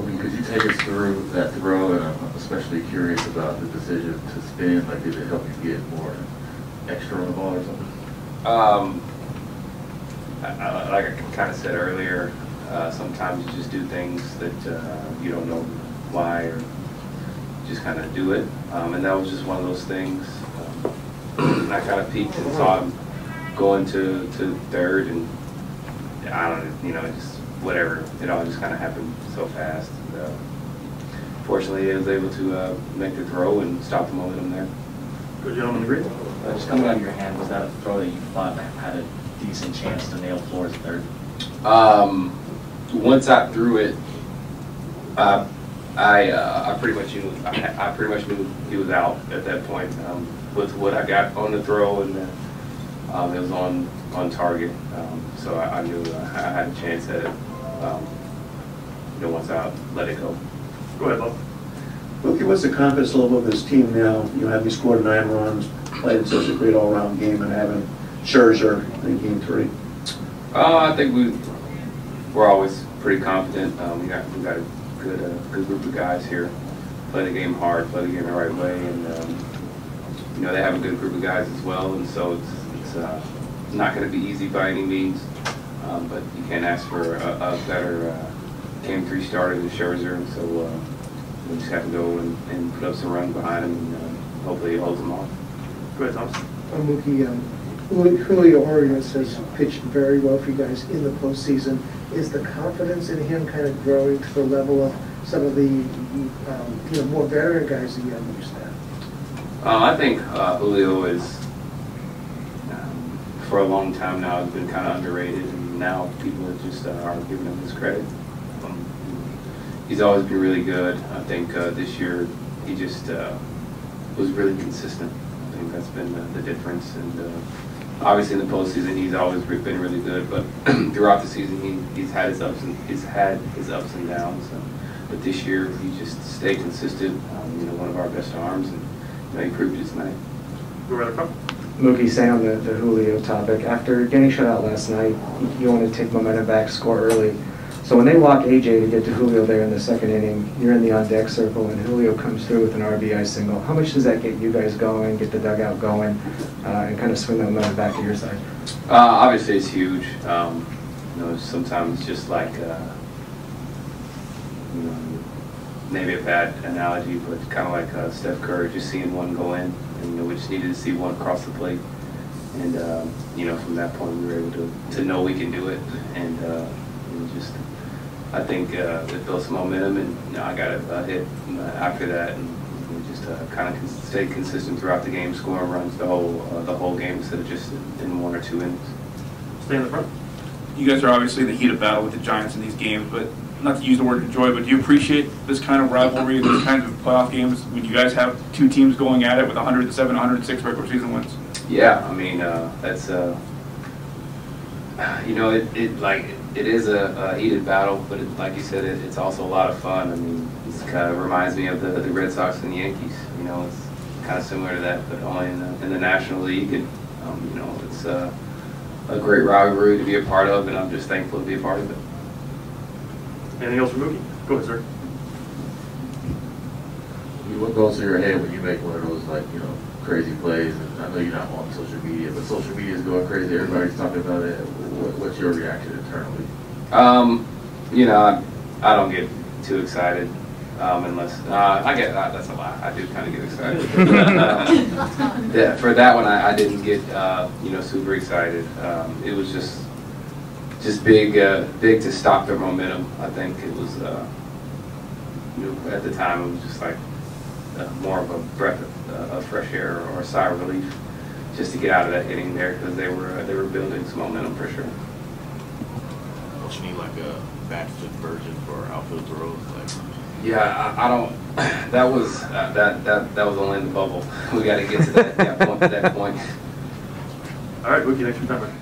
Well, could you take us through that throw, and I'm especially curious about the decision to spin, like did it help you get more extra on the ball or something? Um, I, like I kind of said earlier, uh, sometimes you just do things that uh, you don't know why or just kind of do it. Um, and that was just one of those things. Um, I kind of peeked and saw him going to, to third and I don't you know, just whatever. It all just kind of happened so fast. And, uh, fortunately, I was able to uh, make the throw and stop the momentum there. Good gentleman, agree? Uh, Just coming out of your hand, was that a throw that you thought had a decent chance to nail Flores third? Um, once I threw it, uh, I uh, I pretty much knew I, I pretty much knew he was out at that point um, with what I got on the throw and uh, um, it was on on target. Um, so I, I knew uh, I had a chance at it. Um, you know, once I let it go. Go ahead, Bob. Mookie, what's the confidence level of this team now? You know, having scored nine runs, played such a great all-around game, and having Scherzer in game three. Uh, I think we we're always pretty confident. Um, we got we got a good uh, good group of guys here. Play the game hard, play the game the right way, and um, you know they have a good group of guys as well. And so it's it's uh, not going to be easy by any means, um, but you can't ask for a, a better uh, game three starter than Scherzer. And so uh, we just have to go and, and put up some runs behind him, and uh, hopefully he holds them off. Go ahead, Thomas. Mookie, um, Julio Urias has pitched very well for you guys in the postseason. Is the confidence in him kind of growing to the level of some of the, um, you know, more veteran guys that you have on your staff? Uh, I think uh, Julio is, um, for a long time now, has been kind of underrated, and now people are just uh, aren't giving him his credit. Um, he's always been really good. I think uh, this year he just uh, was really consistent. I think that's been the, the difference. And uh, obviously in the postseason, he's always been really good. But throughout the season, he, he's had his ups and he's had his ups and downs. Um, but this year, he just stayed consistent. Um, you know, one of our best arms, and you know, he proved it tonight. Right across. Mookie, staying on the, the Julio topic, after getting shut out last night, you want to take momentum back, score early. So when they walk AJ to get to Julio there in the second inning, you're in the on-deck circle, and Julio comes through with an RBI single. How much does that get you guys going, get the dugout going, uh, and kind of swing the momentum back to your side? Uh, obviously, it's huge. Um, you know, sometimes just like, uh, you know, maybe a bad analogy, but kind of like uh, Steph Curry, just seeing one go in, and you know, we just needed to see one across the plate, and um, you know, from that point, we were able to to know we can do it, and, uh, just, I think uh, it built some momentum, and you know, I got a, hit uh, after that, and we just uh, kind of stayed consistent throughout the game, scoring runs the whole uh, the whole game instead of just in one or two innings. Stay in the front. you guys are obviously in the heat of battle with the Giants in these games, but not to use the word enjoy, but do you appreciate this kind of rivalry, these kinds of playoff games when you guys have two teams going at it with 107, 106 regular season wins? Yeah, I mean, uh, that's, uh, you know, it, it like, it is a, a heated battle, but it, like you said, it, it's also a lot of fun. I mean, it kind of reminds me of the, the Red Sox and the Yankees. You know, it's kind of similar to that, but only in the, in the National League. And, um, you know, it's uh, a great rivalry to be a part of, and I'm just thankful to be a part of it. Anything else for Mookie? Go ahead, sir. What goes through your head when you make one of those like, you know, crazy plays? And I know you're not on social media, but social media is going crazy. Everybody's talking about it. What, what's your reaction internally? Um, you know, I, I don't get too excited um, unless uh, I get uh, that's a lie. I do kind of get excited. uh, yeah, for that one, I, I didn't get uh, you know super excited. Um, it was just just big, uh, big to stop their momentum. I think it was uh, you know at the time it was just like uh, more of a breath of, uh, of fresh air or a sigh of relief just to get out of that inning there because they were they were building some momentum for sure. Don't you need like a Baxter version for outfield throws? Like, Yeah, I, I don't. That was uh, that that that was only in the bubble. We got to get to that, that point. To that point. All right, Mookie, thanks for your time, man.